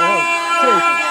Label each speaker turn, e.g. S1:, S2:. S1: Vamos, Rob.